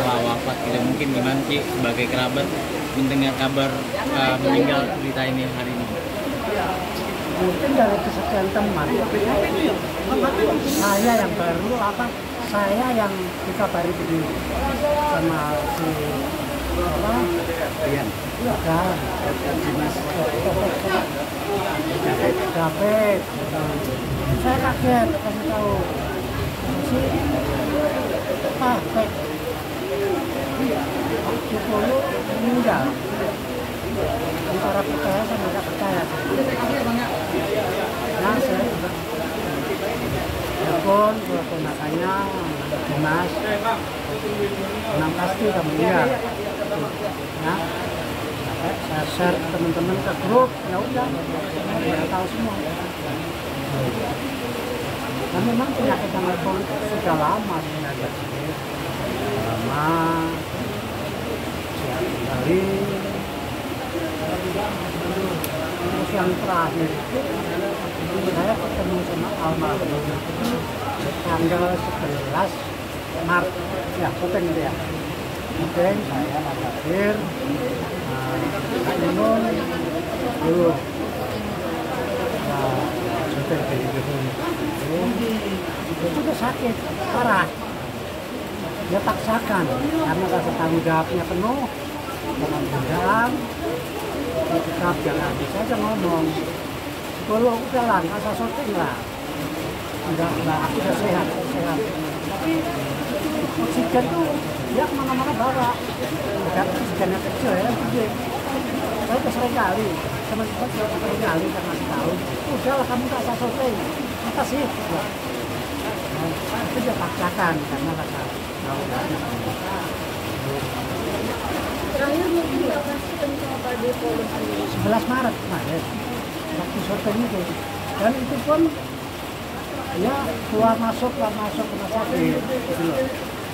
setelah wafat gitu mungkin gimana sih sebagai kerabat mendengar kabar uh, meninggal berita ini hari ini mungkin dari kesekian teman saya yang baru apa saya yang dikabari begini sama si apa Pian. Bukan. Dimas David. Saya kaget kasih tahu. Si Pak. Jokowi meninggal. Antara percaya sama nggak percaya. Nah, saya juga telepon ke ponakannya Dimas. Menang pasti kamu ya saya share teman-teman ke grup. Ya udah saya tahu semua. Dan memang penyakit itu sudah lama sebenarnya lama terus yang terakhir itu saya ketemu sama almarhum tanggal 11 Maret ya syuting itu ya syuting saya Hadir Inun dulu nah, syuting di gitu itu tuh sakit parah dia paksakan karena rasa tanggung jawabnya penuh. Dengan godaan tetap jangan bisa aja ngomong. Kalau udah lah nggak syuting lah. Udah udah aku udah sehat sehat. Tapi oksigen tuh dia ke mana-mana bawa. Bukan oksigennya kecil ya gede. Saya udah sering kali teman-teman saya udah sering kali masih tahu. Udah lah kamu tak usah syuting. Apa sih itu dia paksakan karena rasa tahu Terakhir mungkin kapan sih di Polo sendiri? 11 Maret kemarin waktu syuting itu. Dan itu pun ya keluar masuk keluar masuk rumah sakit gitu loh.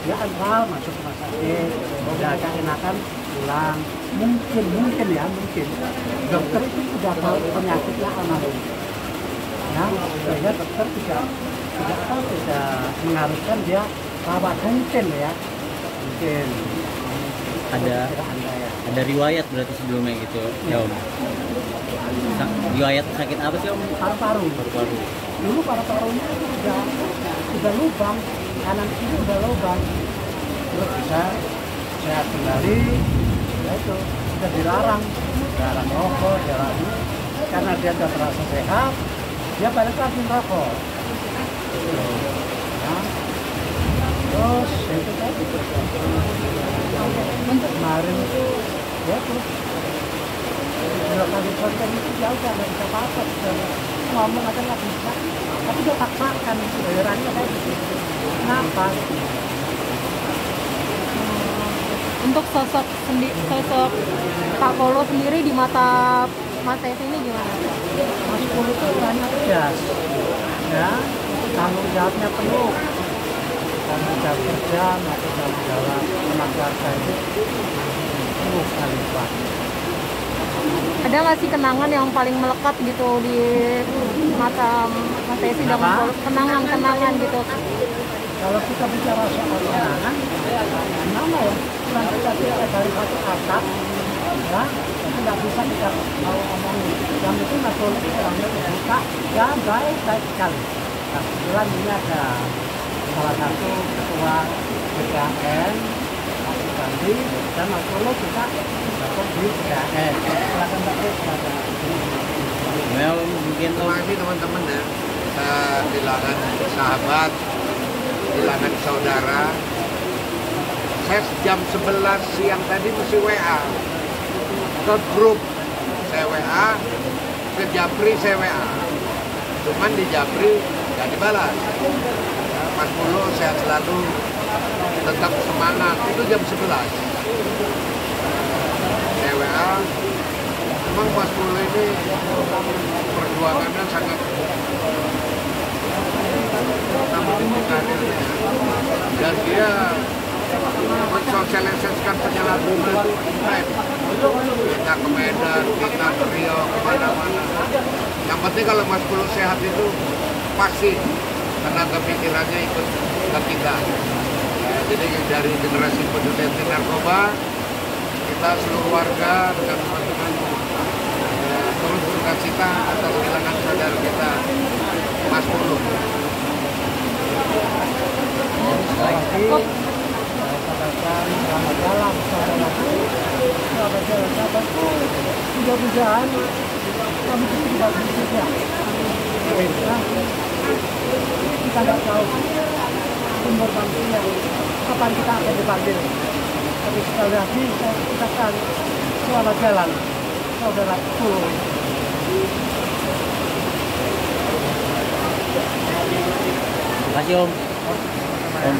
Ya antral masuk rumah sakit udah agak enakan pulang. Mungkin mungkin ya mungkin. Dokter itu sudah tahu penyakitnya almarhum ya sehingga dokter tidak tidak tahu tidak mengharuskan dia rawat mungkin ya. Mungkin. Ada saya. ada riwayat berarti sebelumnya gitu ya om? Sa- riwayat sakit apa sih om? Paru-paru. Paru-paru. Dulu paru-parunya sudah sudah lubang. Kanan kiri udah lubang. Terus bisa sehat kembali ya itu sudah dilarang. Dilarang rokok dilarang karena dia sudah terasa sehat dia balik lagi rokok. ya. Terus itu tadi kemarin itu ya terus dua kali konten itu dia udah nggak bisa apa-apa ngomong aja nggak bisa tapi dia paksakan bayarannya kayak gitu kenapa Untuk sosok sendi sosok Pak Polo sendiri di mata Mas Tete ini gimana? Mas Pul itu orangnya tegas ya tanggung jawabnya penuh tanggung jawab kerja maupun tanggung jawab sama keluarga itu penuh sekali Pak Ada nggak sih kenangan yang paling melekat gitu di mata Mas Apa? Polo? Kenangan-kenangan gitu. kalau kita bicara soal kenangan gimana ya cuma kita tidak dari satu atap ya tapi nggak bisa kita mau ngomongin yang itu Pul itu orangnya terbuka ya baik baik sekali nah, kebetulan ini ada salah satu ketua BKN Mas Bandi dan Mas Polo juga bergabung di BKN silakan Mbak Pul silakan om mungkin Terima kasih teman-teman ya. Saya bilangan sahabat, bilangan saudara. Saya jam 11 siang tadi mesti WA ke grup. Saya WA, ke Japri saya WA. Cuman di Japri nggak dibalas. Ya, Mas Pulu sehat selalu, tetap semangat. Itu jam 11. Saya WA, memang Mas Pulu ini perjuangannya sangat sama karirnya dan dia mensosialisasikan penyalahgunaan itu baik kita ke Medan, kita ke Riau, ke mana-mana yang penting kalau Mas Pulu sehat itu pasti tenaga pikirannya ikut ke kita Jadi dari generasi anti narkoba, kita seluruh warga dengan teman-teman eh, turut berduka cita atas kehilangan saudara kita Mas katakan selamat jalan saudaraku selamat jalan sahabatku mudah-mudahan kami karena kita nggak tahu sumber bantuan kapan kita akan dipanggil tapi sekali lagi saya ucapkan selamat jalan saudaraku Terima kasih. Om.